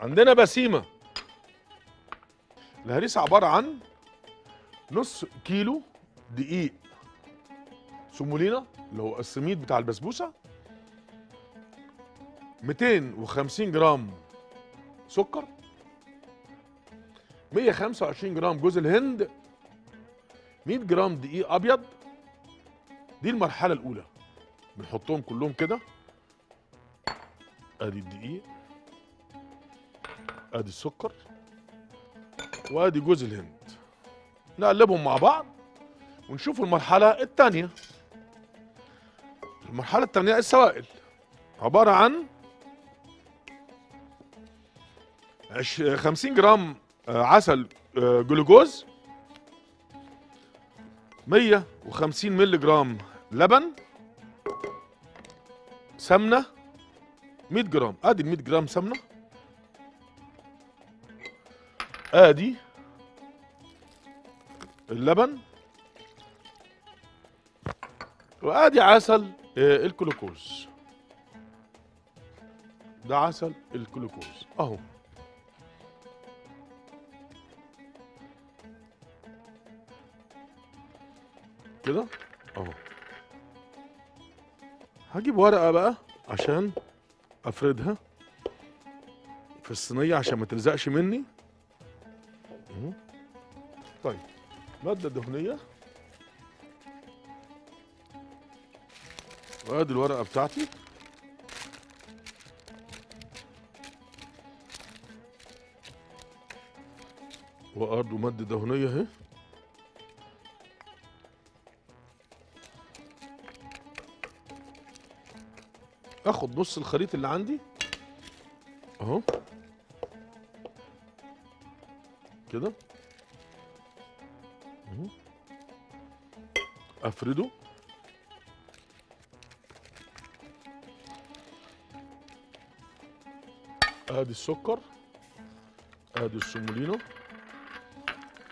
عندنا بسيمة. الهريسة عبارة عن نص كيلو دقيق سمولينا اللي هو السميد بتاع البسبوسة 250 جرام سكر 125 جرام جوز الهند 100 جرام دقيق أبيض. دي المرحلة الأولى. بنحطهم كلهم كده. أدي الدقيق. ادي السكر وادي جوز الهند. نقلبهم مع بعض ونشوف المرحلة الثانية. المرحلة الثانية السوائل عبارة عن عش- 50 جرام آه، عسل آه، جلوكوز 150 مللي جرام لبن سمنة 100 جرام. آدي ال 100 جرام سمنة. ادي اللبن. وأدي عسل آه، الجلوكوز ده عسل الجلوكوز أهو. كده؟ أهو. هجيب ورقة بقى عشان أفردها في الصينية عشان ما تلزقش مني. طيب. مادة دهنية. وادي الورقة بتاعتي. وأرض مادة دهنية أهي. آخد نص الخليط اللي عندي. أهو. كده. أفرده. آدي السكر آدي السمولينو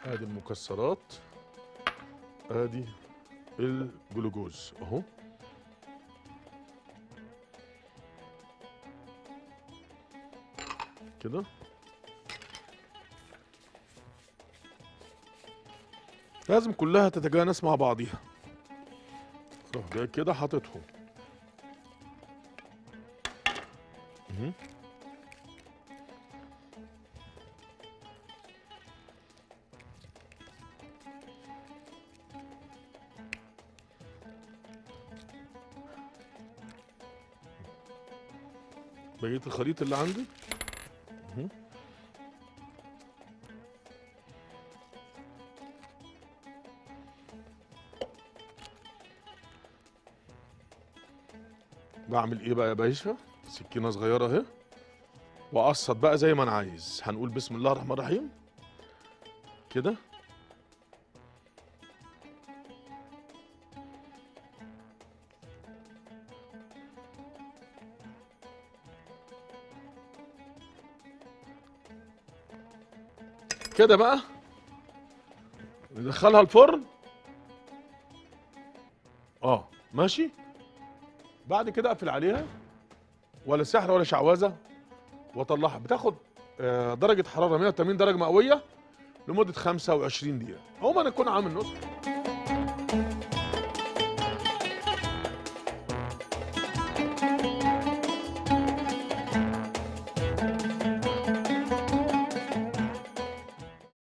آدي المكسرات آدي الجلوكوز. أهو. كده. لازم كلها تتجانس مع بعضيها. روح جاي كده حاططهم. بقية الخليط اللي عندي بعمل إيه بقى يا باشا؟ سكينة صغيرة أهي. واقسط بقى زي ما أنا عايز. هنقول بسم الله الرحمن الرحيم. كده؟ كده بقى؟ ندخلها الفرن؟ آه ماشي. بعد كده أقفل عليها ولا سحر ولا شعوذة وأطلعها. بتاخد آه، درجة حرارة 180 درجة مئوية لمدة 25 دقيقة. عموما اكون عامل نص